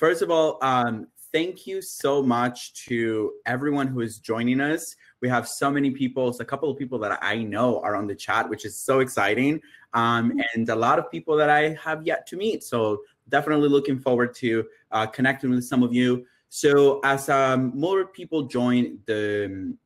First of all, um, thank you so much to everyone who is joining us. We have so many people, so a couple of people that I know are on the chat, which is so exciting. Um, and a lot of people that I have yet to meet. So definitely looking forward to uh, connecting with some of you. So as um, more people join the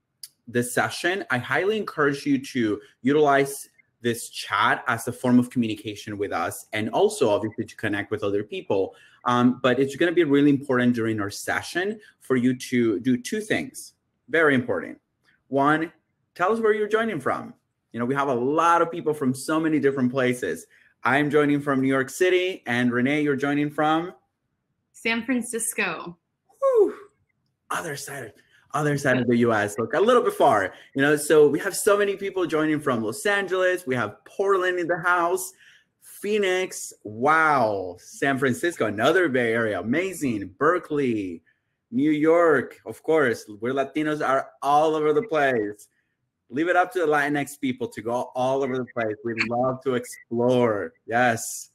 this session, I highly encourage you to utilize this chat as a form of communication with us and also obviously to connect with other people. Um, but it's going to be really important during our session for you to do two things. Very important. One, tell us where you're joining from. You know, we have a lot of people from so many different places. I'm joining from New York City, and Renee, you're joining from San Francisco. Whew. Other side other side of the US, look a little bit far, you know. So we have so many people joining from Los Angeles. We have Portland in the house, Phoenix, wow, San Francisco, another Bay Area, amazing, Berkeley, New York, of course. We're Latinos are all over the place. Leave it up to the Latinx people to go all over the place. We love to explore. Yes,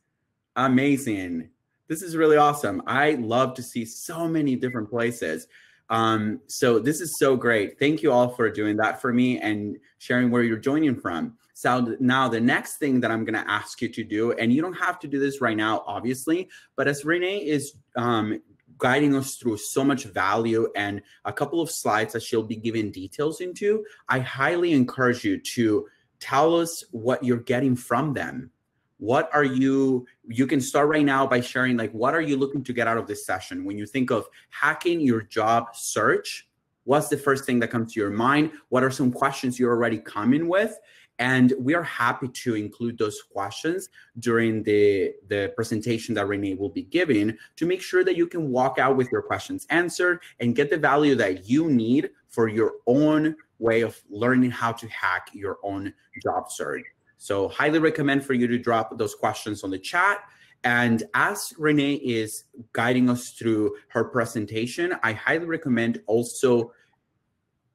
amazing. This is really awesome. I love to see so many different places. Um, so this is so great. Thank you all for doing that for me and sharing where you're joining from. So now the next thing that I'm going to ask you to do, and you don't have to do this right now, obviously, but as Renee is um, guiding us through so much value and a couple of slides that she'll be giving details into, I highly encourage you to tell us what you're getting from them what are you you can start right now by sharing like what are you looking to get out of this session? When you think of hacking your job search what's the first thing that comes to your mind? What are some questions you're already coming with? And we are happy to include those questions during the the presentation that renee will be giving to make sure that you can walk out with your questions answered and get the value that you need for your own way of learning how to hack your own job search so highly recommend for you to drop those questions on the chat. And as Renee is guiding us through her presentation, I highly recommend also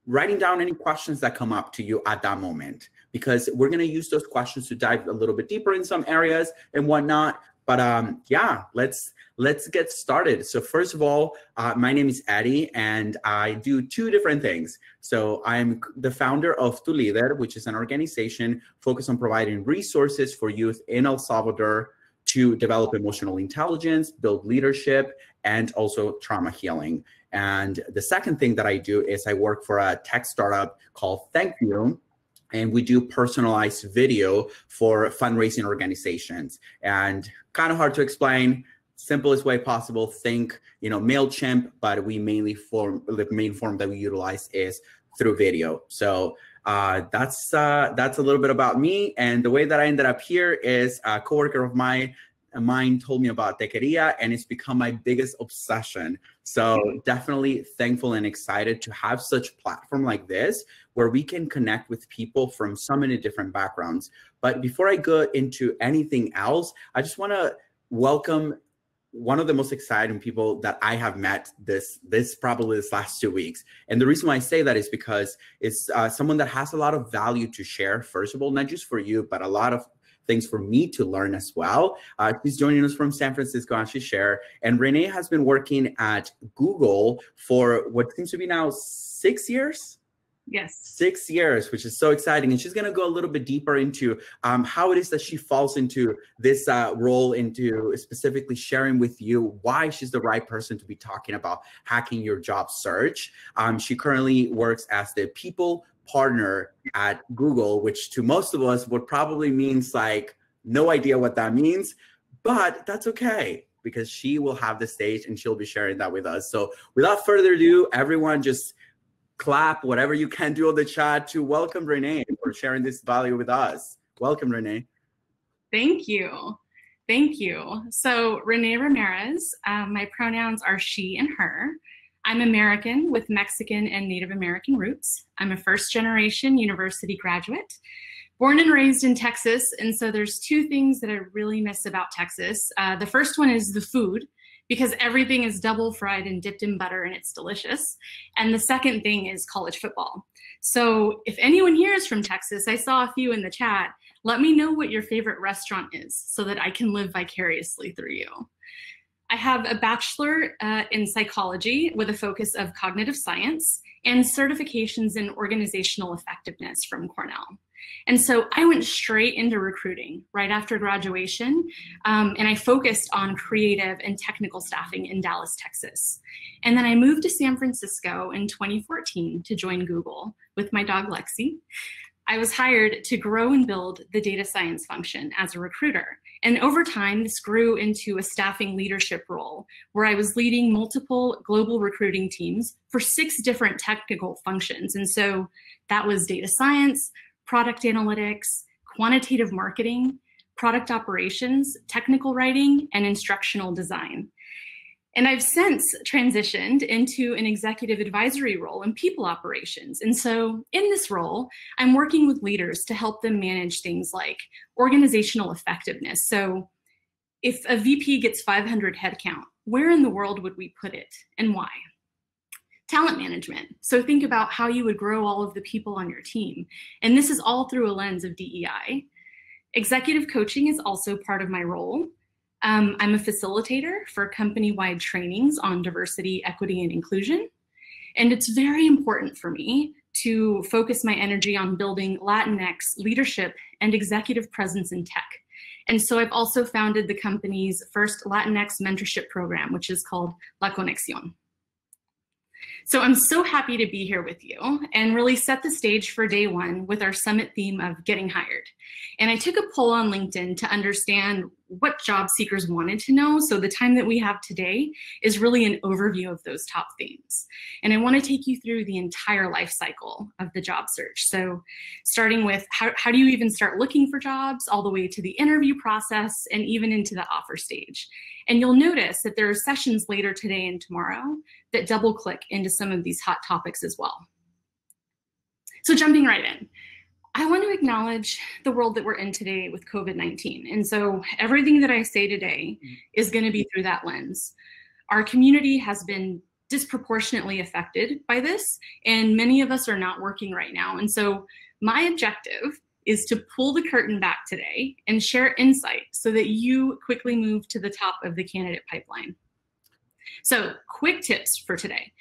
writing down any questions that come up to you at that moment, because we're going to use those questions to dive a little bit deeper in some areas and whatnot. But um, yeah, let's let's get started. So first of all, uh, my name is Eddie, and I do two different things. So I'm the founder of Tu Líder, which is an organization focused on providing resources for youth in El Salvador to develop emotional intelligence, build leadership, and also trauma healing. And the second thing that I do is I work for a tech startup called ThankView, and we do personalized video for fundraising organizations. And kind of hard to explain simplest way possible think you know mailchimp but we mainly form the main form that we utilize is through video so uh, that's uh, that's a little bit about me and the way that i ended up here is a coworker of mine mine told me about Techqueria and it's become my biggest obsession. So definitely thankful and excited to have such platform like this where we can connect with people from so many different backgrounds. But before I go into anything else, I just want to welcome one of the most exciting people that I have met this this probably this last two weeks. And the reason why I say that is because it's uh, someone that has a lot of value to share. First of all, not just for you, but a lot of things for me to learn as well. Uh, she's joining us from San Francisco, as she share. And Renee has been working at Google for what seems to be now six years. Yes. Six years, which is so exciting. And she's going to go a little bit deeper into um, how it is that she falls into this uh, role, into specifically sharing with you why she's the right person to be talking about hacking your job search. Um, she currently works as the people partner at Google, which to most of us would probably means like no idea what that means, but that's okay because she will have the stage and she'll be sharing that with us. So without further ado, everyone just clap, whatever you can do on the chat to welcome Renee for sharing this value with us. Welcome, Renee. Thank you. Thank you. So, Renee Ramirez, uh, my pronouns are she and her. I'm American with Mexican and Native American roots. I'm a first generation university graduate, born and raised in Texas. And so, there's two things that I really miss about Texas. Uh, the first one is the food because everything is double fried and dipped in butter and it's delicious. And the second thing is college football. So if anyone here is from Texas, I saw a few in the chat, let me know what your favorite restaurant is so that I can live vicariously through you. I have a bachelor uh, in psychology with a focus of cognitive science and certifications in organizational effectiveness from Cornell. And so I went straight into recruiting right after graduation, um, and I focused on creative and technical staffing in Dallas, Texas. And then I moved to San Francisco in 2014 to join Google with my dog Lexi. I was hired to grow and build the data science function as a recruiter. And over time, this grew into a staffing leadership role where I was leading multiple global recruiting teams for six different technical functions. And so that was data science, product analytics, quantitative marketing, product operations, technical writing, and instructional design. And I've since transitioned into an executive advisory role in people operations. And so in this role, I'm working with leaders to help them manage things like organizational effectiveness. So if a VP gets 500 headcount, where in the world would we put it and why? Talent management. So think about how you would grow all of the people on your team. And this is all through a lens of DEI. Executive coaching is also part of my role. Um, I'm a facilitator for company-wide trainings on diversity, equity, and inclusion. And it's very important for me to focus my energy on building Latinx leadership and executive presence in tech. And so I've also founded the company's first Latinx mentorship program, which is called La Conexión. So I'm so happy to be here with you and really set the stage for day one with our summit theme of getting hired. And I took a poll on LinkedIn to understand what job seekers wanted to know. So the time that we have today is really an overview of those top themes. And I wanna take you through the entire life cycle of the job search. So starting with how, how do you even start looking for jobs all the way to the interview process and even into the offer stage. And you'll notice that there are sessions later today and tomorrow that double click into some of these hot topics as well. So jumping right in. I want to acknowledge the world that we're in today with COVID-19. And so everything that I say today mm-hmm. is going to be through that lens. Our community has been disproportionately affected by this, and many of us are not working right now. And so my objective is to pull the curtain back today and share insight so that you quickly move to the top of the candidate pipeline. So quick tips for today.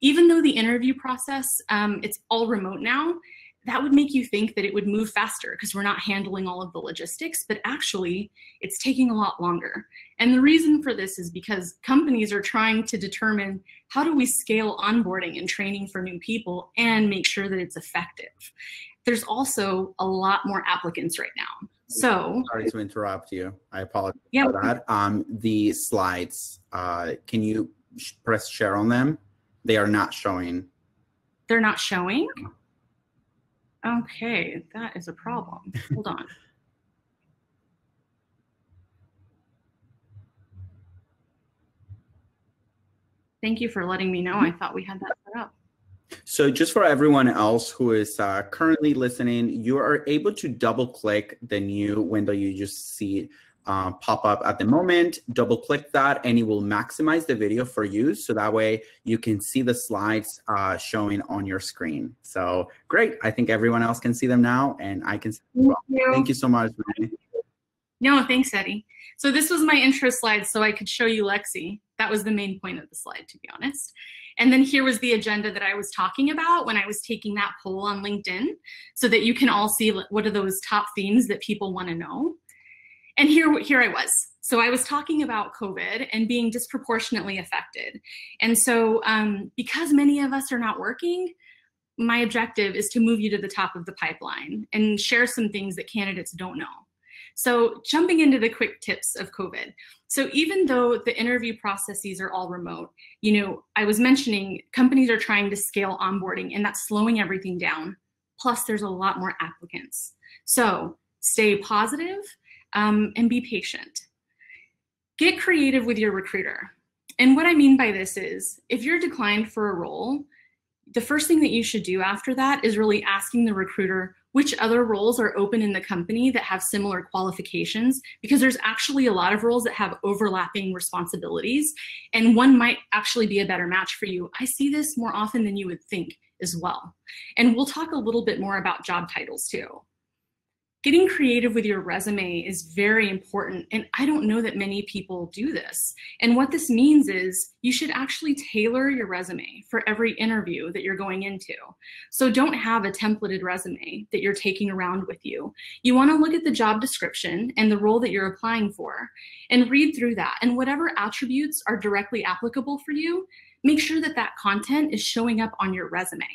Even though the interview process, um, it's all remote now, that would make you think that it would move faster because we're not handling all of the logistics, but actually it's taking a lot longer. And the reason for this is because companies are trying to determine how do we scale onboarding and training for new people and make sure that it's effective. There's also a lot more applicants right now. So sorry to interrupt you. I apologize yeah. for that. Um, the slides, uh, can you press share on them? They are not showing. They're not showing? Okay, that is a problem. Hold on. Thank you for letting me know. I thought we had that set up. So just for everyone else who is uh, currently listening, you are able to double click the new window you just see uh, pop up at the moment, double click that and it will maximize the video for you. So that way you can see the slides uh, showing on your screen. So great. I think everyone else can see them now and I can see them well. you. Thank you so much. No, thanks, Eddie. So this was my intro slide so I could show you Lexi. That was the main point of the slide, to be honest. And then here was the agenda that I was talking about when I was taking that poll on LinkedIn so that you can all see what are those top themes that people want to know. And here, here I was. So I was talking about COVID and being disproportionately affected. And so um, because many of us are not working, my objective is to move you to the top of the pipeline and share some things that candidates don't know. So jumping into the quick tips of COVID. So even though the interview processes are all remote, you know, I was mentioning companies are trying to scale onboarding and that's slowing everything down. Plus there's a lot more applicants. So stay positive, um, and be patient. Get creative with your recruiter. And what I mean by this is if you're declined for a role, the first thing that you should do after that is really asking the recruiter which other roles are open in the company that have similar qualifications because there's actually a lot of roles that have overlapping responsibilities and one might actually be a better match for you. I see this more often than you would think as well. And we'll talk a little bit more about job titles too. Getting creative with your resume is very important, and I don't know that many people do this. And what this means is you should actually tailor your resume for every interview that you're going into. So don't have a templated resume that you're taking around with you. You want to look at the job description and the role that you're applying for and read through that. And whatever attributes are directly applicable for you, make sure that that content is showing up on your resume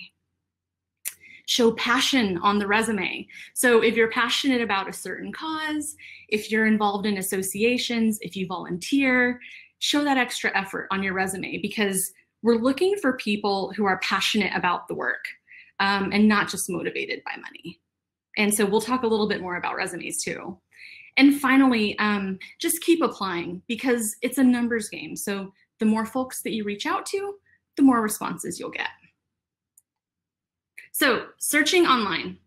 show passion on the resume. So if you're passionate about a certain cause, if you're involved in associations, if you volunteer, show that extra effort on your resume because we're looking for people who are passionate about the work um, and not just motivated by money. And so we'll talk a little bit more about resumes too. And finally, um, just keep applying because it's a numbers game. So the more folks that you reach out to, the more responses you'll get. So searching online.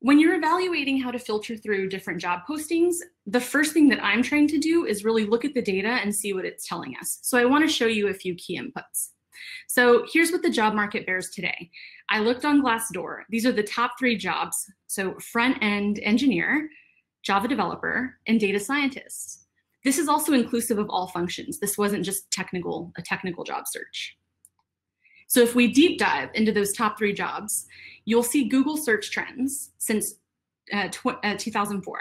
When you're evaluating how to filter through different job postings, the first thing that I'm trying to do is really look at the data and see what it's telling us. So I wanna show you a few key inputs. So here's what the job market bears today. I looked on Glassdoor. These are the top three jobs. So front end engineer, Java developer, and data scientist. This is also inclusive of all functions. This wasn't just technical, a technical job search. So if we deep dive into those top three jobs, you'll see Google search trends since uh, uh, 2004.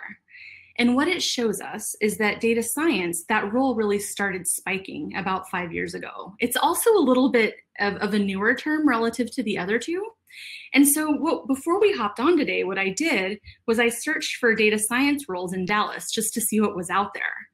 And what it shows us is that data science, that role really started spiking about five years ago. It's also a little bit of, of a newer term relative to the other two. And so what, before we hopped on today, what I did was I searched for data science roles in Dallas just to see what was out there.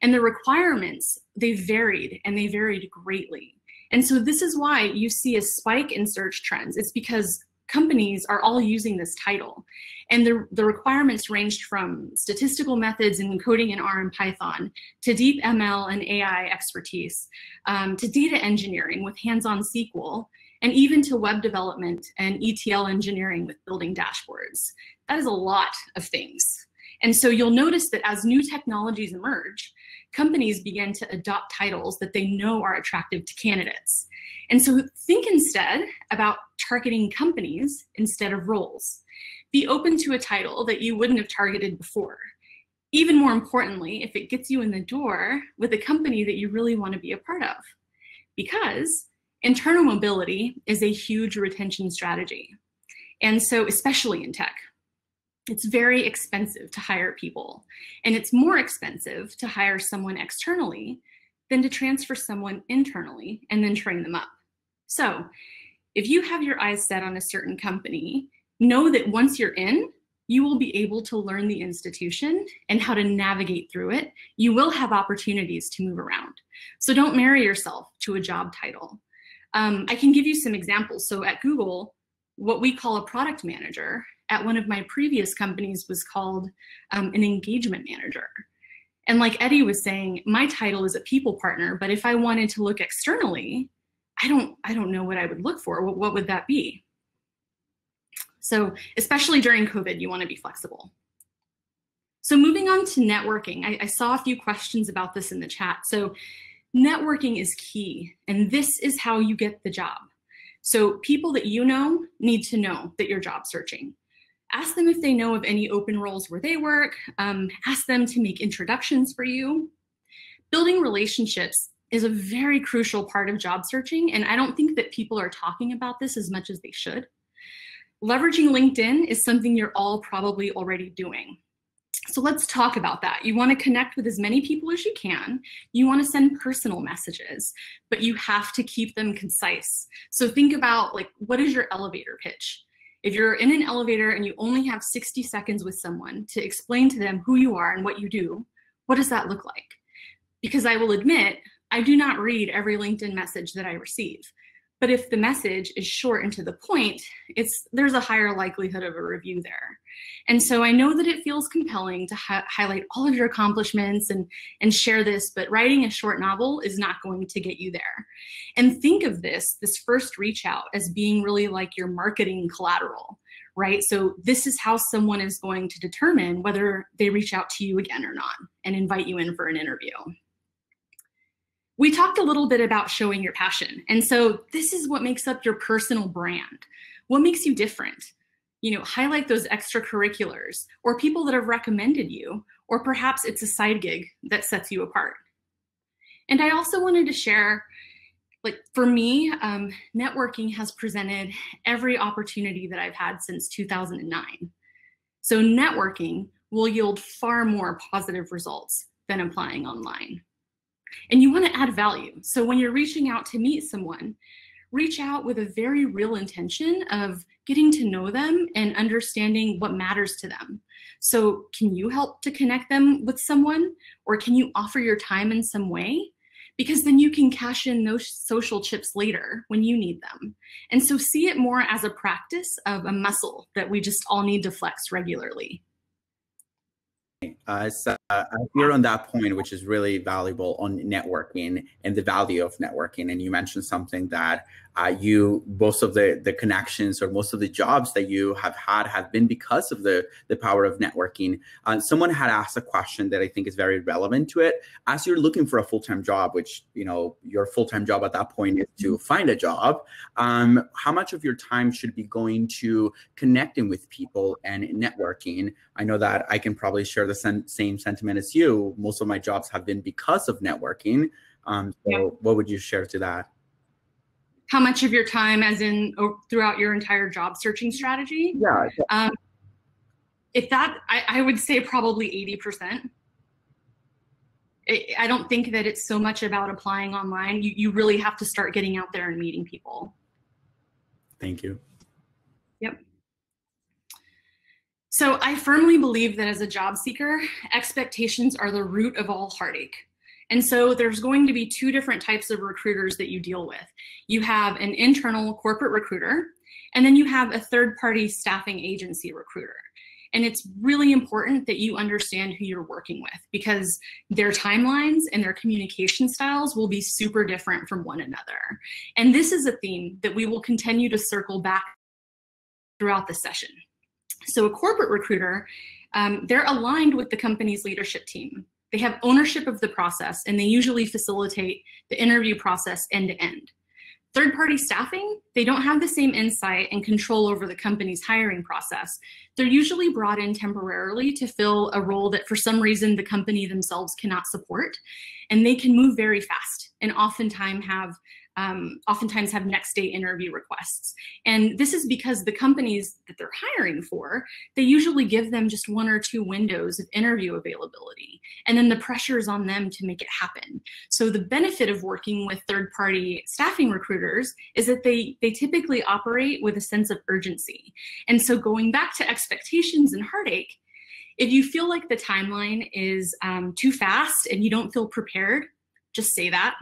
And the requirements, they varied and they varied greatly. And so this is why you see a spike in search trends. It's because companies are all using this title. And the, the requirements ranged from statistical methods and coding in R and Python to deep ML and AI expertise, um, to data engineering with hands-on SQL, and even to web development and ETL engineering with building dashboards. That is a lot of things. And so you'll notice that as new technologies emerge, companies begin to adopt titles that they know are attractive to candidates. And so think instead about targeting companies instead of roles. Be open to a title that you wouldn't have targeted before. Even more importantly, if it gets you in the door with a company that you really want to be a part of. Because internal mobility is a huge retention strategy. And so, especially in tech, it's very expensive to hire people. And it's more expensive to hire someone externally than to transfer someone internally and then train them up. So if you have your eyes set on a certain company, know that once you're in, you will be able to learn the institution and how to navigate through it. You will have opportunities to move around. So don't marry yourself to a job title. Um, I can give you some examples. So at Google, what we call a product manager at one of my previous companies was called um, an engagement manager. And like Eddie was saying, my title is a people partner, but if I wanted to look externally, I don't, I don't know what I would look for. What, what would that be? So especially during COVID, you want to be flexible. So moving on to networking, I, I saw a few questions about this in the chat. So networking is key, and this is how you get the job. So people that you know need to know that you're job searching ask them if they know of any open roles where they work, um, ask them to make introductions for you. Building relationships is a very crucial part of job searching, and I don't think that people are talking about this as much as they should. Leveraging LinkedIn is something you're all probably already doing. So let's talk about that. You want to connect with as many people as you can. You want to send personal messages, but you have to keep them concise. So think about like, what is your elevator pitch? If you're in an elevator and you only have 60 seconds with someone to explain to them who you are and what you do, what does that look like? Because I will admit, I do not read every LinkedIn message that I receive. But if the message is short and to the point, it's there's a higher likelihood of a review there. And so I know that it feels compelling to hi highlight all of your accomplishments and, and share this, but writing a short novel is not going to get you there. And think of this, this first reach out as being really like your marketing collateral, right? So this is how someone is going to determine whether they reach out to you again or not and invite you in for an interview we talked a little bit about showing your passion. And so this is what makes up your personal brand. What makes you different? you know, highlight those extracurriculars or people that have recommended you, or perhaps it's a side gig that sets you apart. And I also wanted to share, like for me, um, networking has presented every opportunity that I've had since 2009. So networking will yield far more positive results than applying online. And you want to add value. So when you're reaching out to meet someone, reach out with a very real intention of getting to know them and understanding what matters to them. So can you help to connect them with someone or can you offer your time in some way? Because then you can cash in those social chips later when you need them. And so see it more as a practice of a muscle that we just all need to flex regularly. Uh, so uh, I hear on that point, which is really valuable on networking and the value of networking. And you mentioned something that uh, you most of the the connections or most of the jobs that you have had have been because of the the power of networking. Uh, someone had asked a question that I think is very relevant to it. As you're looking for a full time job, which you know your full time job at that point is to find a job, um, how much of your time should be going to connecting with people and networking? I know that I can probably share the sen- same sentiment as you. Most of my jobs have been because of networking. Um, so, yeah. what would you share to that? how much of your time as in throughout your entire job searching strategy yeah um, if that I, I, would say probably 80% I don't think that it's so much about applying online. You, you really have to start getting out there and meeting people. Thank you. Yep. So I firmly believe that as a job seeker, expectations are the root of all heartache. And so there's going to be two different types of recruiters that you deal with. You have an internal corporate recruiter, and then you have a third party staffing agency recruiter. And it's really important that you understand who you're working with because their timelines and their communication styles will be super different from one another. And this is a theme that we will continue to circle back throughout the session. So a corporate recruiter, um, they're aligned with the company's leadership team. They have ownership of the process and they usually facilitate the interview process end to end. Third party staffing, they don't have the same insight and control over the company's hiring process. They're usually brought in temporarily to fill a role that for some reason the company themselves cannot support. And they can move very fast and oftentimes have um, oftentimes have next day interview requests. And this is because the companies that they're hiring for, they usually give them just one or two windows of interview availability. And then the pressure is on them to make it happen. So the benefit of working with third party staffing recruiters is that they, they typically operate with a sense of urgency. And so going back to expectations and heartache, if you feel like the timeline is um, too fast and you don't feel prepared, just say that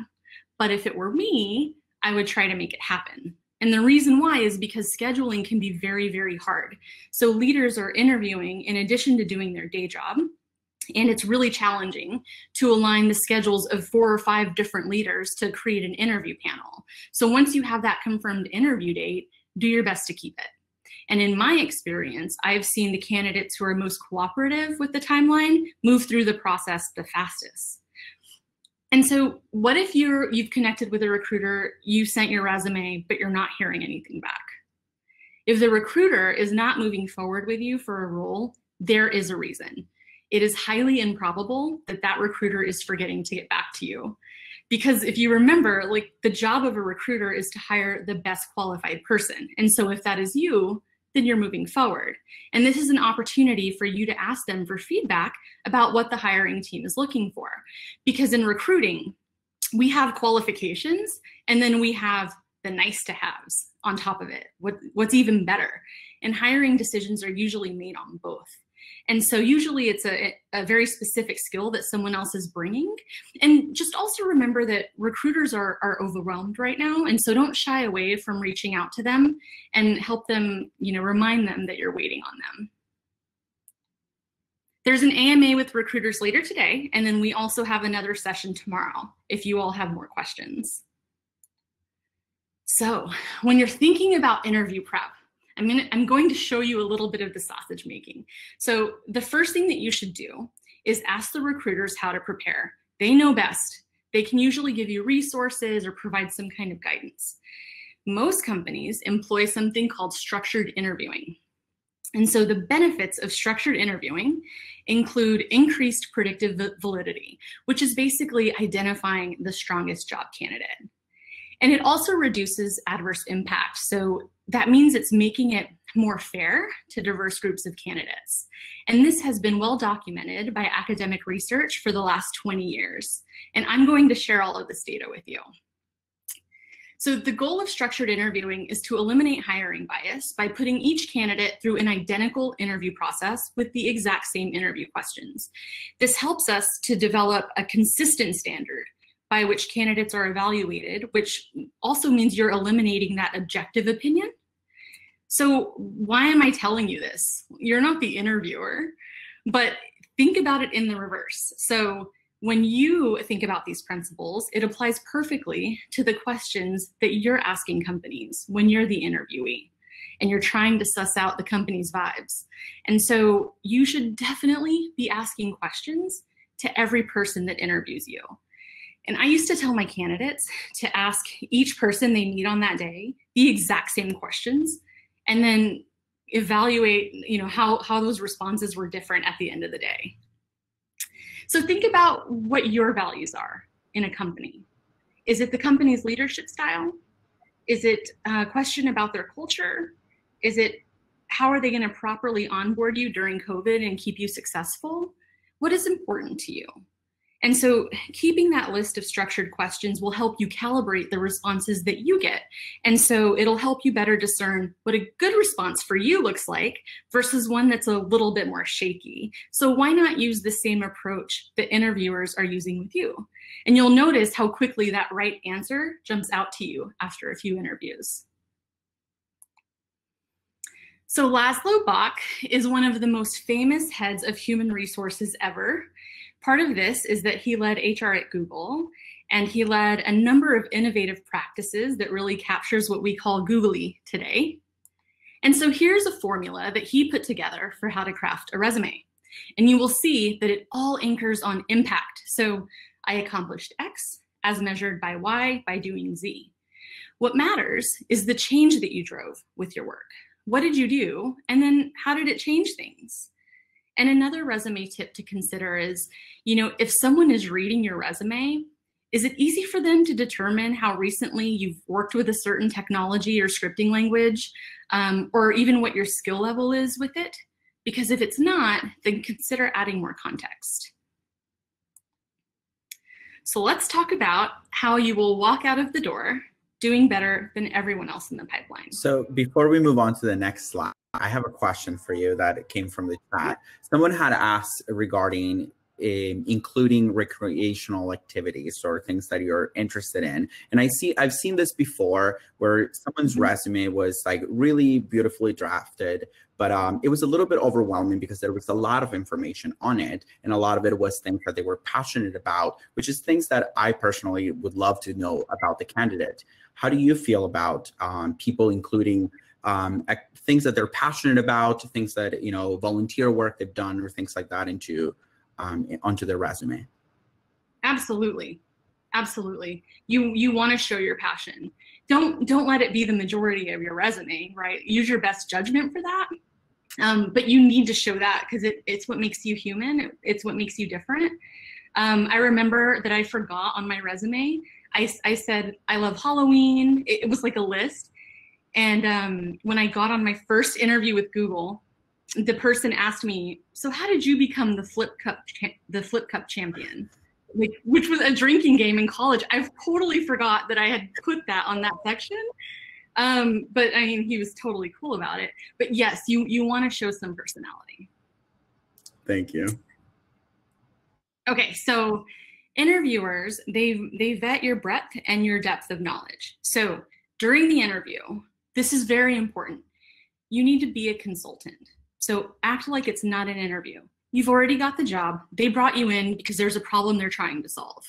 but if it were me, I would try to make it happen. And the reason why is because scheduling can be very, very hard. So leaders are interviewing in addition to doing their day job. And it's really challenging to align the schedules of four or five different leaders to create an interview panel. So once you have that confirmed interview date, do your best to keep it. And in my experience, I've seen the candidates who are most cooperative with the timeline move through the process the fastest. And so what if you're you've connected with a recruiter, you sent your resume, but you're not hearing anything back? If the recruiter is not moving forward with you for a role, there is a reason. It is highly improbable that that recruiter is forgetting to get back to you. Because if you remember, like the job of a recruiter is to hire the best qualified person. And so if that is you, then you're moving forward. And this is an opportunity for you to ask them for feedback about what the hiring team is looking for. Because in recruiting, we have qualifications and then we have the nice to haves on top of it, what, what's even better. And hiring decisions are usually made on both. And so usually it's a, a very specific skill that someone else is bringing. And just also remember that recruiters are, are overwhelmed right now. And so don't shy away from reaching out to them and help them, you know, remind them that you're waiting on them. There's an AMA with recruiters later today, and then we also have another session tomorrow if you all have more questions. So when you're thinking about interview prep, I'm, gonna, I'm going to show you a little bit of the sausage making. So the first thing that you should do is ask the recruiters how to prepare. They know best. They can usually give you resources or provide some kind of guidance. Most companies employ something called structured interviewing. And so the benefits of structured interviewing include increased predictive validity, which is basically identifying the strongest job candidate. And it also reduces adverse impact. So that means it's making it more fair to diverse groups of candidates. And this has been well documented by academic research for the last 20 years. And I'm going to share all of this data with you. So the goal of structured interviewing is to eliminate hiring bias by putting each candidate through an identical interview process with the exact same interview questions. This helps us to develop a consistent standard by which candidates are evaluated, which also means you're eliminating that objective opinion. So why am I telling you this? You're not the interviewer, but think about it in the reverse. So when you think about these principles, it applies perfectly to the questions that you're asking companies when you're the interviewee and you're trying to suss out the company's vibes. And so you should definitely be asking questions to every person that interviews you. And I used to tell my candidates to ask each person they meet on that day the exact same questions and then evaluate, you know, how, how those responses were different at the end of the day. So think about what your values are in a company. Is it the company's leadership style? Is it a question about their culture? Is it how are they going to properly onboard you during COVID and keep you successful? What is important to you? And so keeping that list of structured questions will help you calibrate the responses that you get. And so it'll help you better discern what a good response for you looks like versus one that's a little bit more shaky. So why not use the same approach that interviewers are using with you? And you'll notice how quickly that right answer jumps out to you after a few interviews. So Laszlo Bock is one of the most famous heads of human resources ever. Part of this is that he led HR at Google and he led a number of innovative practices that really captures what we call googly today. And so here's a formula that he put together for how to craft a resume. And you will see that it all anchors on impact. So I accomplished X as measured by Y by doing Z. What matters is the change that you drove with your work. What did you do? And then how did it change things? And another resume tip to consider is, you know, if someone is reading your resume, is it easy for them to determine how recently you've worked with a certain technology or scripting language, um, or even what your skill level is with it? Because if it's not, then consider adding more context. So let's talk about how you will walk out of the door doing better than everyone else in the pipeline. So before we move on to the next slide, I have a question for you that came from the chat. Someone had asked regarding um, including recreational activities or things that you're interested in. And I see I've seen this before where someone's mm-hmm. resume was like really beautifully drafted, but um, it was a little bit overwhelming because there was a lot of information on it, and a lot of it was things that they were passionate about, which is things that I personally would love to know about the candidate. How do you feel about um, people including um, things that they're passionate about, things that you know, volunteer work they've done, or things like that into um, onto their resume. Absolutely, absolutely. You you want to show your passion. Don't don't let it be the majority of your resume, right? Use your best judgment for that. Um, but you need to show that because it, it's what makes you human. It's what makes you different. Um, I remember that I forgot on my resume. I, I said I love Halloween. It, it was like a list, and um, when I got on my first interview with Google, the person asked me, "So how did you become the flip cup the flip cup champion?" Like, which was a drinking game in college. I've totally forgot that I had put that on that section. Um, but I mean, he was totally cool about it. But yes, you you want to show some personality. Thank you. Okay, so interviewers they they vet your breadth and your depth of knowledge. So during the interview, this is very important. You need to be a consultant. So act like it's not an interview. You've already got the job. They brought you in because there's a problem they're trying to solve.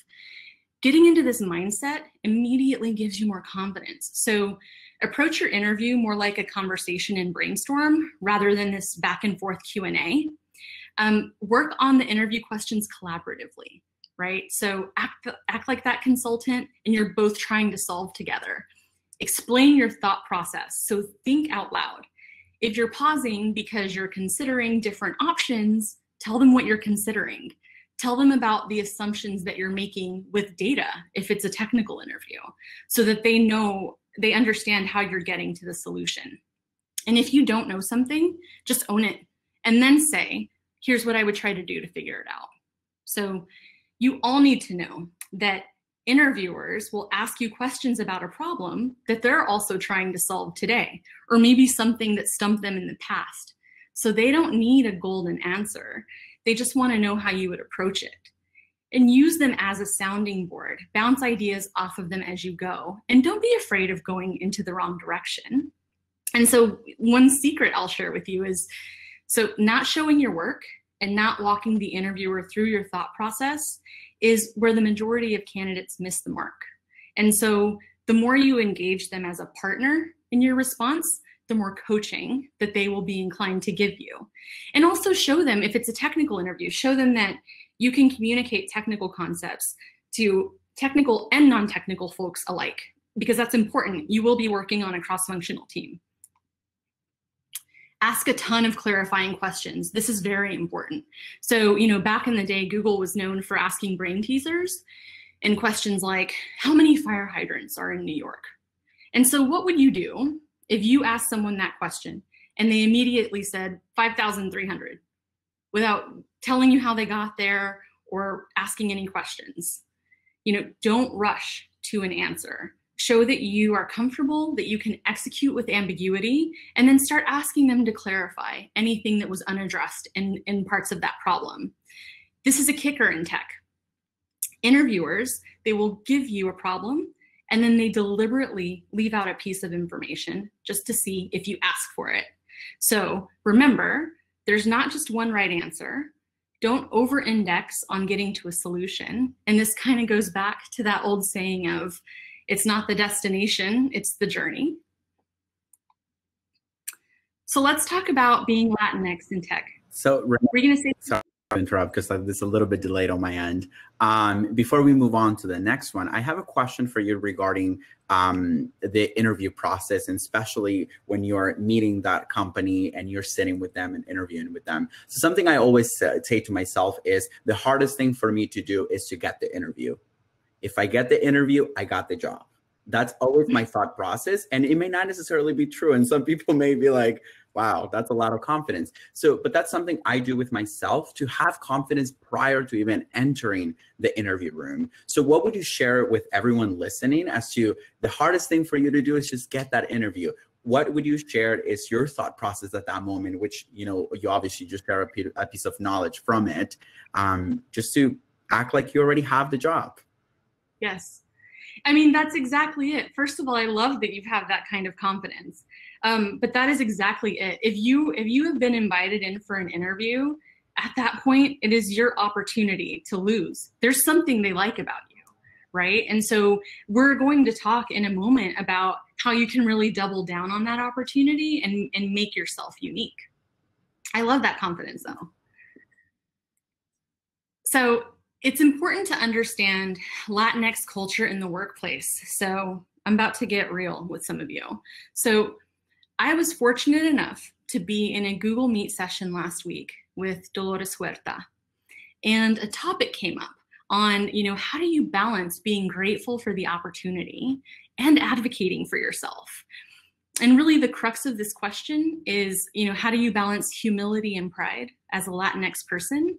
Getting into this mindset immediately gives you more confidence. So approach your interview more like a conversation and brainstorm rather than this back and forth Q&A. Um, work on the interview questions collaboratively, right? So act, act like that consultant and you're both trying to solve together. Explain your thought process. So think out loud. if you're pausing because you're considering different options, tell them what you're considering. Tell them about the assumptions that you're making with data if it's a technical interview so that they know, they understand how you're getting to the solution. And if you don't know something, just own it and then say, here's what I would try to do to figure it out. So you all need to know that interviewers will ask you questions about a problem that they're also trying to solve today, or maybe something that stumped them in the past. So they don't need a golden answer. They just want to know how you would approach it. And use them as a sounding board. Bounce ideas off of them as you go. And don't be afraid of going into the wrong direction. And so, one secret I'll share with you is so, not showing your work and not walking the interviewer through your thought process is where the majority of candidates miss the mark. And so the more you engage them as a partner in your response, the more coaching that they will be inclined to give you. And also show them, if it's a technical interview, show them that you can communicate technical concepts to technical and non-technical folks alike, because that's important. You will be working on a cross-functional team. Ask a ton of clarifying questions. This is very important. So, you know, back in the day, Google was known for asking brain teasers and questions like, how many fire hydrants are in New York? And so what would you do if you asked someone that question and they immediately said 5,300 without telling you how they got there or asking any questions? You know, don't rush to an answer show that you are comfortable, that you can execute with ambiguity, and then start asking them to clarify anything that was unaddressed in, in parts of that problem. This is a kicker in tech. Interviewers, they will give you a problem and then they deliberately leave out a piece of information just to see if you ask for it. So remember, there's not just one right answer. Don't over index on getting to a solution. And this kind of goes back to that old saying of, it's not the destination, it's the journey. So let's talk about being Latinx in tech. So we're going to say sorry to interrupt because this is a little bit delayed on my end. Um, before we move on to the next one, I have a question for you regarding um, the interview process, and especially when you're meeting that company and you're sitting with them and interviewing with them. So something I always say to myself is the hardest thing for me to do is to get the interview if I get the interview, I got the job. That's always my thought process. And it may not necessarily be true. And some people may be like, wow, that's a lot of confidence. So, but that's something I do with myself to have confidence prior to even entering the interview room. So, what would you share with everyone listening as to the hardest thing for you to do is just get that interview? What would you share is your thought process at that moment, which, you know, you obviously just share a piece of knowledge from it, um, just to act like you already have the job? Yes. I mean, that's exactly it. First of all, I love that you have that kind of confidence. Um, but that is exactly it. If you if you have been invited in for an interview, at that point, it is your opportunity to lose. There's something they like about you, right? And so we're going to talk in a moment about how you can really double down on that opportunity and, and make yourself unique. I love that confidence though. So it's important to understand Latinx culture in the workplace. So I'm about to get real with some of you. So I was fortunate enough to be in a Google Meet session last week with Dolores Huerta. And a topic came up on, you know, how do you balance being grateful for the opportunity and advocating for yourself? And really the crux of this question is, you know, how do you balance humility and pride as a Latinx person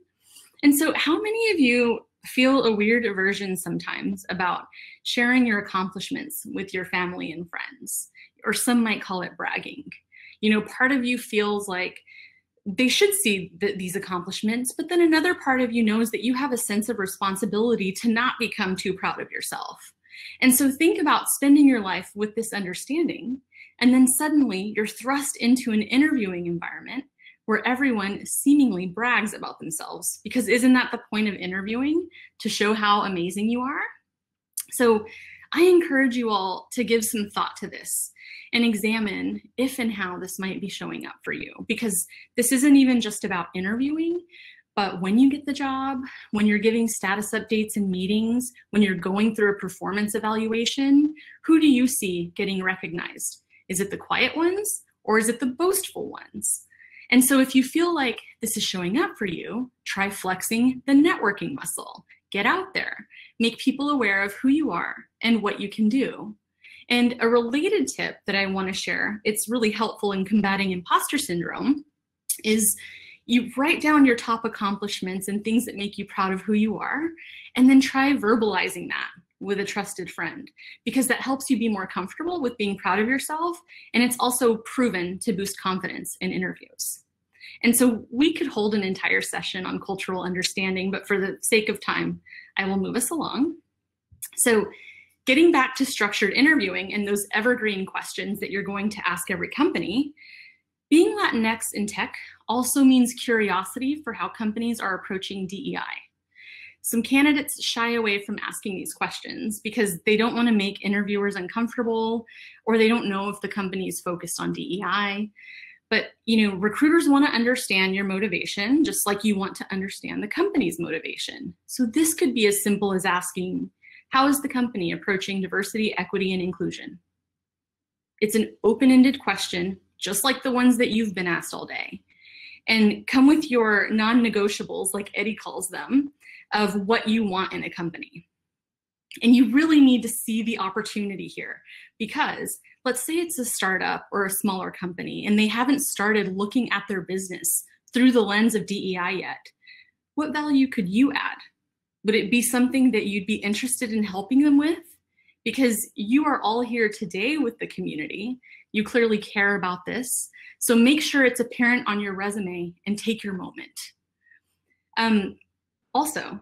and so, how many of you feel a weird aversion sometimes about sharing your accomplishments with your family and friends? Or some might call it bragging. You know, part of you feels like they should see th these accomplishments, but then another part of you knows that you have a sense of responsibility to not become too proud of yourself. And so think about spending your life with this understanding, and then suddenly you're thrust into an interviewing environment where everyone seemingly brags about themselves because isn't that the point of interviewing to show how amazing you are? So I encourage you all to give some thought to this and examine if and how this might be showing up for you because this isn't even just about interviewing, but when you get the job, when you're giving status updates and meetings, when you're going through a performance evaluation, who do you see getting recognized? Is it the quiet ones Or is it the boastful ones? And so if you feel like this is showing up for you, try flexing the networking muscle. Get out there, make people aware of who you are and what you can do. And a related tip that I want to share, it's really helpful in combating imposter syndrome, is you write down your top accomplishments and things that make you proud of who you are, and then try verbalizing that with a trusted friend because that helps you be more comfortable with being proud of yourself. And it's also proven to boost confidence in interviews. And so we could hold an entire session on cultural understanding, but for the sake of time, I will move us along. So getting back to structured interviewing and those evergreen questions that you're going to ask every company, being Latinx in tech also means curiosity for how companies are approaching DEI. Some candidates shy away from asking these questions because they don't want to make interviewers uncomfortable or they don't know if the company is focused on DEI. But you know, recruiters want to understand your motivation just like you want to understand the company's motivation. So this could be as simple as asking, how is the company approaching diversity, equity, and inclusion? It's an open-ended question, just like the ones that you've been asked all day. And come with your non-negotiables, like Eddie calls them, of what you want in a company. And you really need to see the opportunity here because let's say it's a startup or a smaller company and they haven't started looking at their business through the lens of DEI yet. What value could you add? Would it be something that you'd be interested in helping them with? Because you are all here today with the community. You clearly care about this. So make sure it's apparent on your resume and take your moment. Um, also,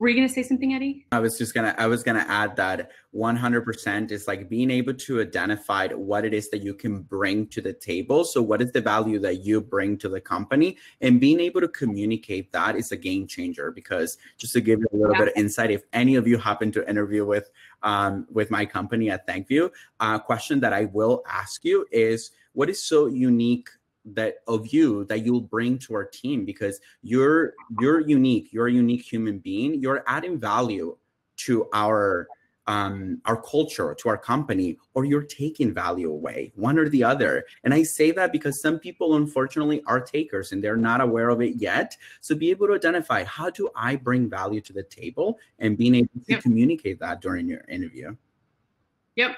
were you going to say something, Eddie? I was just going to, I was going to add that 100% is like being able to identify what it is that you can bring to the table. So what is the value that you bring to the company and being able to communicate that is a game changer because just to give you a little yeah. bit of insight, if any of you happen to interview with, um, with my company at ThankView, a uh, question that I will ask you is what is so unique that of you that you'll bring to our team because you're you're unique. You're a unique human being. You're adding value to our um, our culture to our company or you're taking value away one or the other. And i say that because some people unfortunately are takers and they're not aware of it yet. So be able to identify how do i bring value to the table and being able to yep. communicate that during your interview? Yep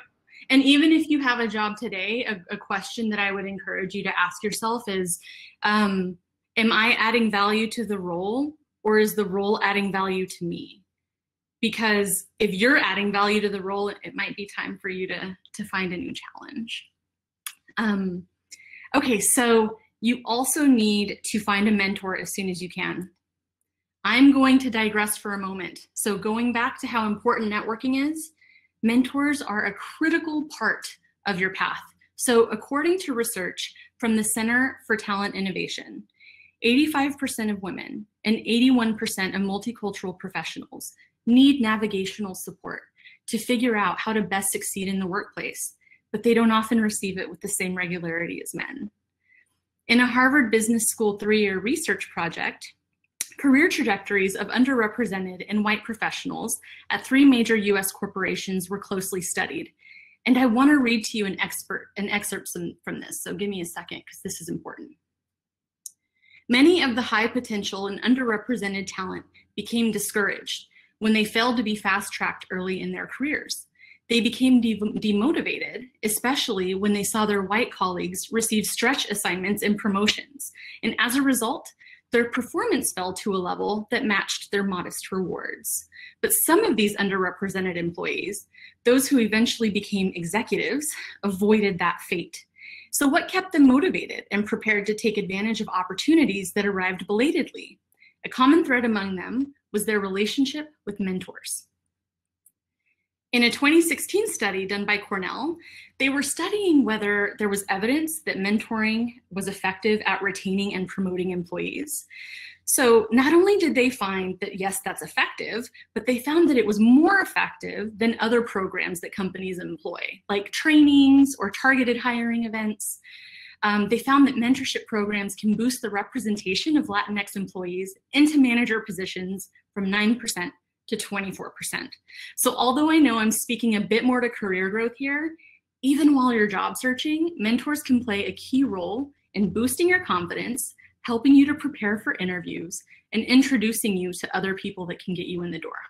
and even if you have a job today, a, a question that I would encourage you to ask yourself is, um, am I adding value to the role or is the role adding value to me? Because if you're adding value to the role, it might be time for you to, to find a new challenge. Um, okay, so you also need to find a mentor as soon as you can. I'm going to digress for a moment. So going back to how important networking is, mentors are a critical part of your path. So according to research from the Center for Talent Innovation, 85% of women and 81% of multicultural professionals need navigational support to figure out how to best succeed in the workplace, but they don't often receive it with the same regularity as men. In a Harvard Business School three-year research project, career trajectories of underrepresented and white professionals at three major US corporations were closely studied. And I want to read to you an, expert, an excerpt from this, so give me a second because this is important. Many of the high potential and underrepresented talent became discouraged when they failed to be fast-tracked early in their careers. They became de demotivated, especially when they saw their white colleagues receive stretch assignments and promotions. And as a result, their performance fell to a level that matched their modest rewards. But some of these underrepresented employees, those who eventually became executives, avoided that fate. So what kept them motivated and prepared to take advantage of opportunities that arrived belatedly? A common thread among them was their relationship with mentors. In a 2016 study done by Cornell, they were studying whether there was evidence that mentoring was effective at retaining and promoting employees. So not only did they find that, yes, that's effective, but they found that it was more effective than other programs that companies employ, like trainings or targeted hiring events. Um, they found that mentorship programs can boost the representation of Latinx employees into manager positions from 9% to 24%. So although I know I'm speaking a bit more to career growth here, Even while you're job searching, mentors can play a key role in boosting your confidence, helping you to prepare for interviews, and introducing you to other people that can get you in the door.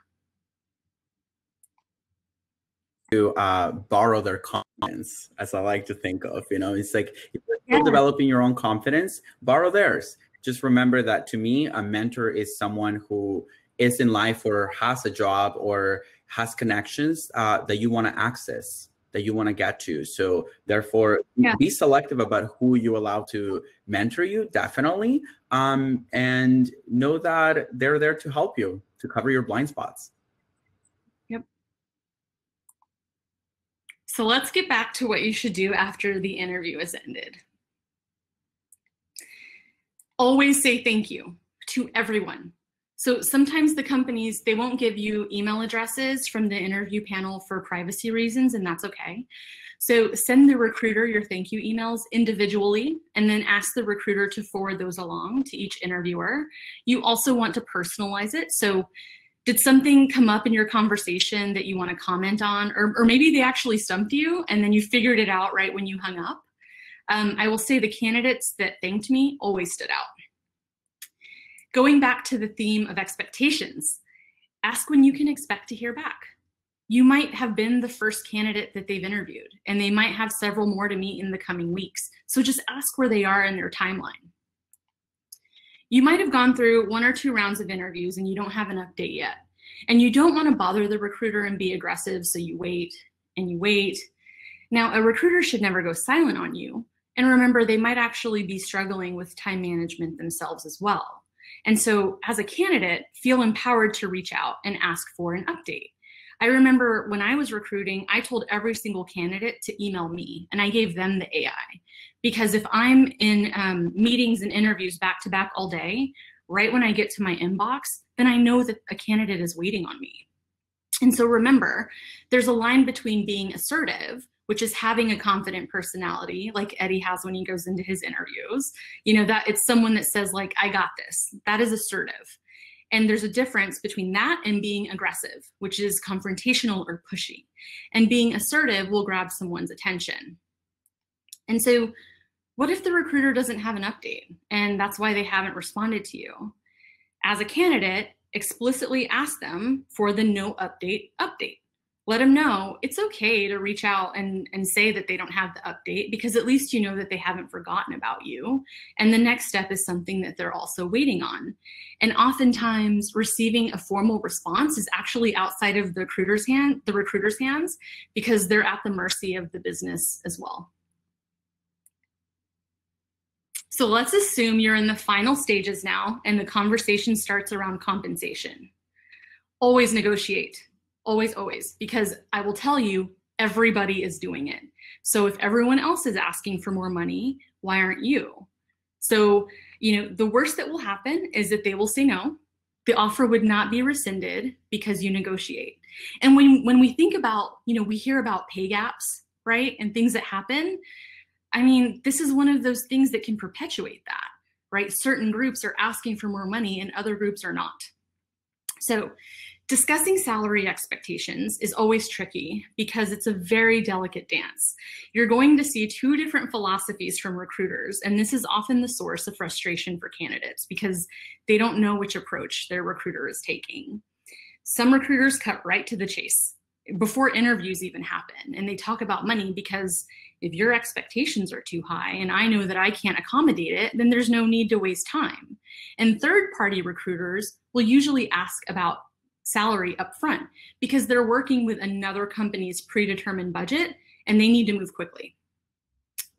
To uh, borrow their confidence, as I like to think of, you know, it's like if you're yeah. developing your own confidence, borrow theirs. Just remember that to me, a mentor is someone who is in life or has a job or has connections uh, that you want to access that you want to get to. So therefore, yeah. be selective about who you allow to mentor you, definitely. Um, and know that they're there to help you to cover your blind spots. Yep. So let's get back to what you should do after the interview is ended. Always say thank you to everyone so sometimes the companies, they won't give you email addresses from the interview panel for privacy reasons, and that's okay. So send the recruiter your thank you emails individually and then ask the recruiter to forward those along to each interviewer. You also want to personalize it. So did something come up in your conversation that you want to comment on, or, or maybe they actually stumped you and then you figured it out right when you hung up? Um, I will say the candidates that thanked me always stood out. Going back to the theme of expectations, ask when you can expect to hear back. You might have been the first candidate that they've interviewed, and they might have several more to meet in the coming weeks. So just ask where they are in their timeline. You might have gone through one or two rounds of interviews and you don't have an update yet. And you don't want to bother the recruiter and be aggressive, so you wait and you wait. Now, a recruiter should never go silent on you. And remember, they might actually be struggling with time management themselves as well. And so as a candidate, feel empowered to reach out and ask for an update. I remember when I was recruiting, I told every single candidate to email me and I gave them the AI. Because if I'm in um, meetings and interviews back to back all day, right when I get to my inbox, then I know that a candidate is waiting on me. And so remember, there's a line between being assertive which is having a confident personality like Eddie has when he goes into his interviews. You know, that it's someone that says, like, I got this. That is assertive. And there's a difference between that and being aggressive, which is confrontational or pushy. And being assertive will grab someone's attention. And so, what if the recruiter doesn't have an update and that's why they haven't responded to you? As a candidate, explicitly ask them for the no update update let them know it's okay to reach out and, and say that they don't have the update because at least you know that they haven't forgotten about you. And the next step is something that they're also waiting on. And oftentimes receiving a formal response is actually outside of the recruiter's hand, the recruiter's hands, because they're at the mercy of the business as well. So let's assume you're in the final stages now and the conversation starts around compensation. Always negotiate always, always, because I will tell you, everybody is doing it. So if everyone else is asking for more money, why aren't you? So, you know, the worst that will happen is that they will say no. The offer would not be rescinded because you negotiate. And when when we think about, you know, we hear about pay gaps, right? And things that happen. I mean, this is one of those things that can perpetuate that, right? Certain groups are asking for more money and other groups are not. So, Discussing salary expectations is always tricky because it's a very delicate dance. You're going to see two different philosophies from recruiters, and this is often the source of frustration for candidates because they don't know which approach their recruiter is taking. Some recruiters cut right to the chase before interviews even happen, and they talk about money because if your expectations are too high and I know that I can't accommodate it, then there's no need to waste time. And third party recruiters will usually ask about salary up front because they're working with another company's predetermined budget and they need to move quickly.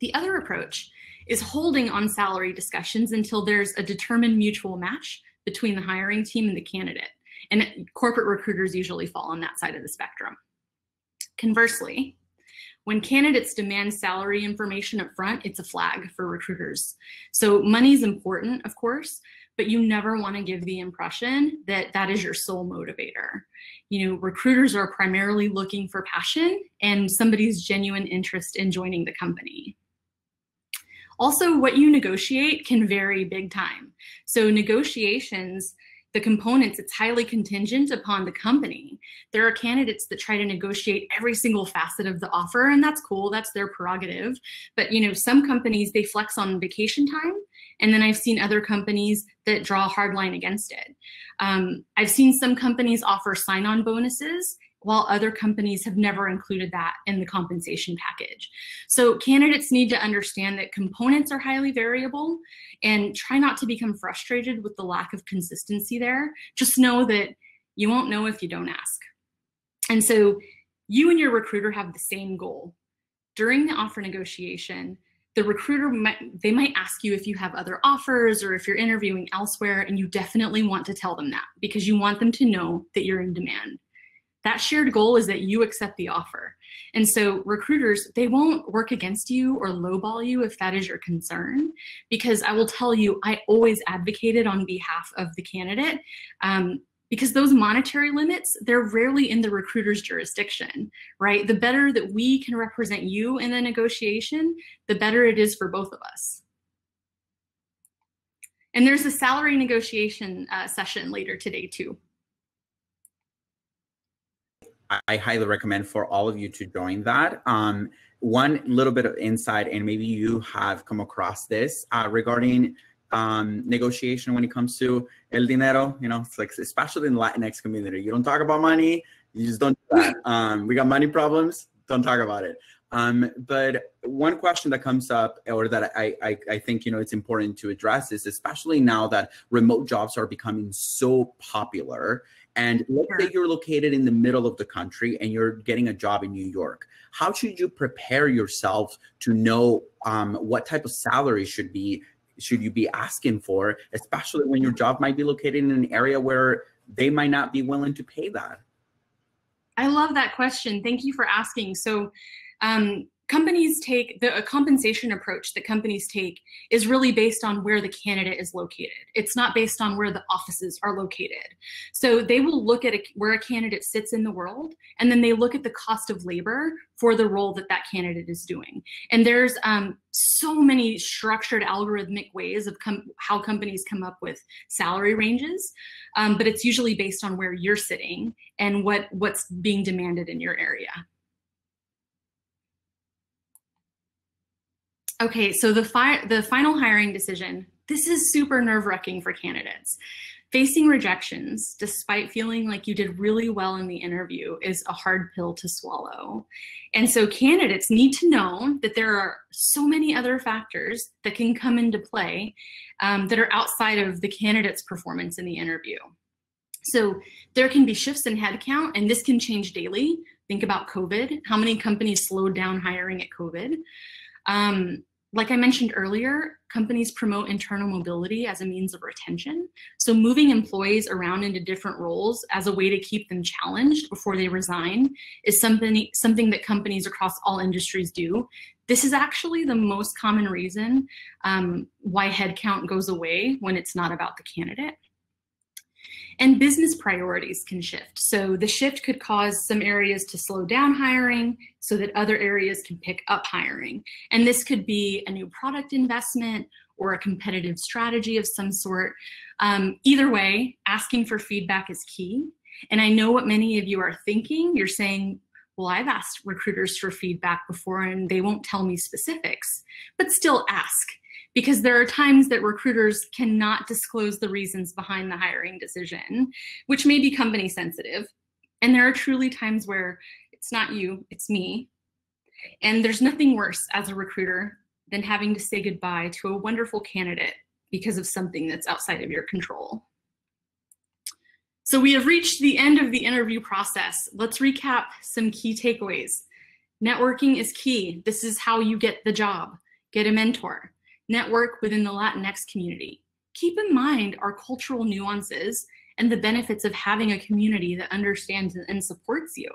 The other approach is holding on salary discussions until there's a determined mutual match between the hiring team and the candidate. And corporate recruiters usually fall on that side of the spectrum. Conversely, when candidates demand salary information up front, it's a flag for recruiters. So money is important, of course, but you never want to give the impression that that is your sole motivator. You know, recruiters are primarily looking for passion and somebody's genuine interest in joining the company. Also, what you negotiate can vary big time. So negotiations the components, it's highly contingent upon the company. There are candidates that try to negotiate every single facet of the offer, and that's cool, that's their prerogative. But you know, some companies they flex on vacation time, and then I've seen other companies that draw a hard line against it. Um, I've seen some companies offer sign-on bonuses while other companies have never included that in the compensation package. So candidates need to understand that components are highly variable and try not to become frustrated with the lack of consistency there. Just know that you won't know if you don't ask. And so you and your recruiter have the same goal. During the offer negotiation, the recruiter might they might ask you if you have other offers or if you're interviewing elsewhere and you definitely want to tell them that because you want them to know that you're in demand that shared goal is that you accept the offer. And so recruiters, they won't work against you or lowball you if that is your concern, because I will tell you, I always advocated on behalf of the candidate um, because those monetary limits, they're rarely in the recruiter's jurisdiction, right? The better that we can represent you in the negotiation, the better it is for both of us. And there's a salary negotiation uh, session later today too. I highly recommend for all of you to join that. Um, one little bit of insight, and maybe you have come across this uh, regarding um, negotiation when it comes to el dinero. You know, it's like especially in the Latinx community, you don't talk about money. You just don't do that. Um, we got money problems. Don't talk about it. Um, but one question that comes up, or that I, I, I think you know it's important to address, is especially now that remote jobs are becoming so popular and let's say you're located in the middle of the country and you're getting a job in New York. How should you prepare yourself to know um, what type of salary should be should you be asking for, especially when your job might be located in an area where they might not be willing to pay that? I love that question. Thank you for asking. So, um, companies take the compensation approach that companies take is really based on where the candidate is located. It's not based on where the offices are located. So they will look at a, where a candidate sits in the world and then they look at the cost of labor for the role that that candidate is doing. And there's um, so many structured algorithmic ways of com how companies come up with salary ranges um, but it's usually based on where you're sitting and what what's being demanded in your area Okay, so the, fi the final hiring decision, this is super nerve wracking for candidates. Facing rejections, despite feeling like you did really well in the interview, is a hard pill to swallow. And so candidates need to know that there are so many other factors that can come into play um, that are outside of the candidate's performance in the interview. So there can be shifts in headcount, and this can change daily. Think about COVID, how many companies slowed down hiring at COVID. Um, like I mentioned earlier, companies promote internal mobility as a means of retention. So moving employees around into different roles as a way to keep them challenged before they resign is something, something that companies across all industries do. This is actually the most common reason um, why headcount goes away when it's not about the candidate. And business priorities can shift. So the shift could cause some areas to slow down hiring so that other areas can pick up hiring. And this could be a new product investment or a competitive strategy of some sort. Um, either way, asking for feedback is key. And I know what many of you are thinking. You're saying, well, I've asked recruiters for feedback before and they won't tell me specifics, but still ask because there are times that recruiters cannot disclose the reasons behind the hiring decision, which may be company sensitive. And there are truly times where it's not you, it's me. And there's nothing worse as a recruiter than having to say goodbye to a wonderful candidate because of something that's outside of your control. So we have reached the end of the interview process. Let's recap some key takeaways. Networking is key. This is how you get the job. Get a mentor network within the Latinx community. Keep in mind our cultural nuances and the benefits of having a community that understands and supports you.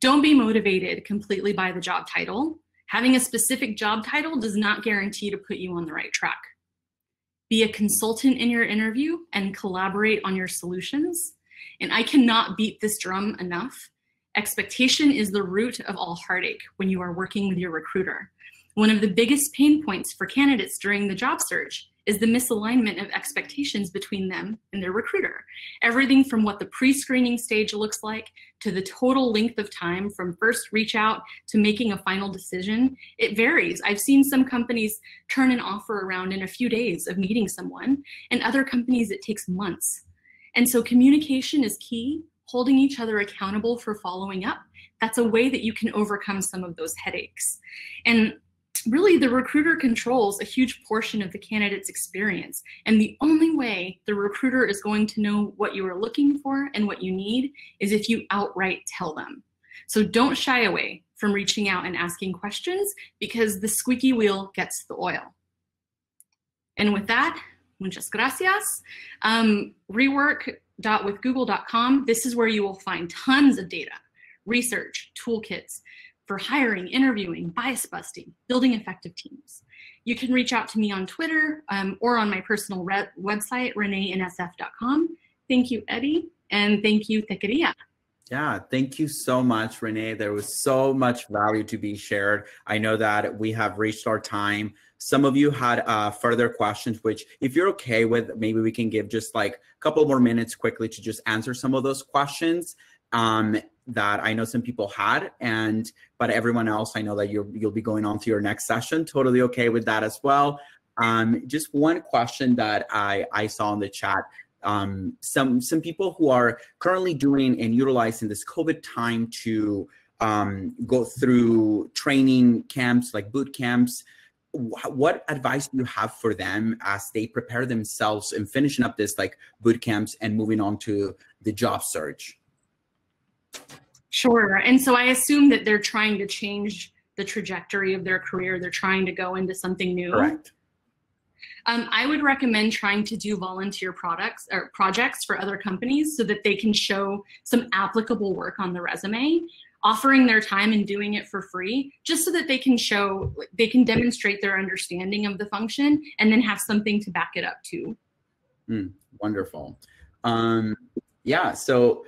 Don't be motivated completely by the job title. Having a specific job title does not guarantee to put you on the right track. Be a consultant in your interview and collaborate on your solutions. And I cannot beat this drum enough. Expectation is the root of all heartache when you are working with your recruiter. One of the biggest pain points for candidates during the job search is the misalignment of expectations between them and their recruiter. Everything from what the pre-screening stage looks like to the total length of time from first reach out to making a final decision, it varies. I've seen some companies turn an offer around in a few days of meeting someone, and other companies it takes months. And so communication is key, holding each other accountable for following up. That's a way that you can overcome some of those headaches. And really the recruiter controls a huge portion of the candidate's experience. And the only way the recruiter is going to know what you are looking for and what you need is if you outright tell them. So don't shy away from reaching out and asking questions because the squeaky wheel gets the oil. And with that, muchas gracias. Um, rework.withgoogle.com, this is where you will find tons of data, research, toolkits, for hiring, interviewing, bias busting, building effective teams. You can reach out to me on Twitter um, or on my personal website, reneeinsf.com. Thank you, Eddie, and thank you, Techqueria. Yeah, thank you so much, Renee. There was so much value to be shared. I know that we have reached our time. Some of you had uh, further questions, which if you're okay with, maybe we can give just like a couple more minutes quickly to just answer some of those questions. Um, that I know some people had, and but everyone else, I know that you you'll be going on to your next session. Totally okay with that as well. Um, just one question that I I saw in the chat. Um, some some people who are currently doing and utilizing this COVID time to um, go through training camps like boot camps. What advice do you have for them as they prepare themselves and finishing up this like boot camps and moving on to the job search? Sure. And so I assume that they're trying to change the trajectory of their career. They're trying to go into something new. Correct. Um, I would recommend trying to do volunteer products or projects for other companies so that they can show some applicable work on the resume, offering their time and doing it for free, just so that they can show, they can demonstrate their understanding of the function and then have something to back it up to. Mm, wonderful. Um, yeah, so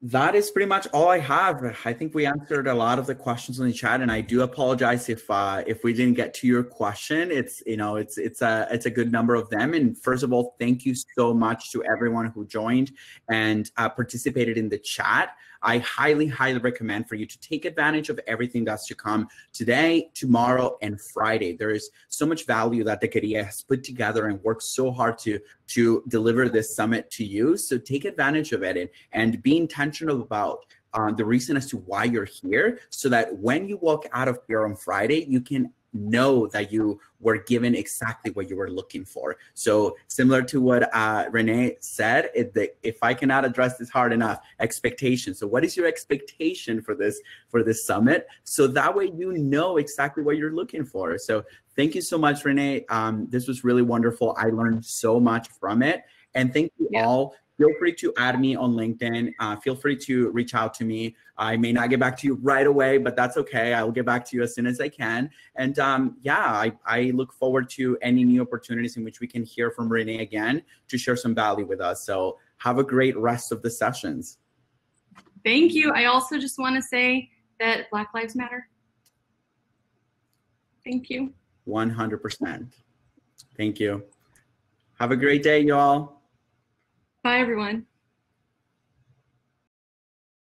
that is pretty much all I have. I think we answered a lot of the questions in the chat, and I do apologize if uh, if we didn't get to your question. It's you know it's it's a it's a good number of them. And first of all, thank you so much to everyone who joined and uh, participated in the chat. I highly, highly recommend for you to take advantage of everything that's to come today, tomorrow, and Friday. There is so much value that the Techqueria has put together and worked so hard to, to deliver this summit to you. So take advantage of it and, and be intentional about uh, the reason as to why you're here so that when you walk out of here on Friday, you can know that you were given exactly what you were looking for. So similar to what uh, Renee said, it, the, if I cannot address this hard enough, expectation. So what is your expectation for this for this summit? So that way you know exactly what you're looking for. So thank you so much, Renee. Um, this was really wonderful. I learned so much from it. And thank you yeah. all feel free to add me on LinkedIn. Uh, feel free to reach out to me. I may not get back to you right away, but that's okay. I will get back to you as soon as I can. And um, yeah, I, I look forward to any new opportunities in which we can hear from Renee again to share some value with us. So have a great rest of the sessions. Thank you. I also just want to say that Black Lives Matter. Thank you. 100%. Thank you. Have a great day, y'all. Bye, everyone.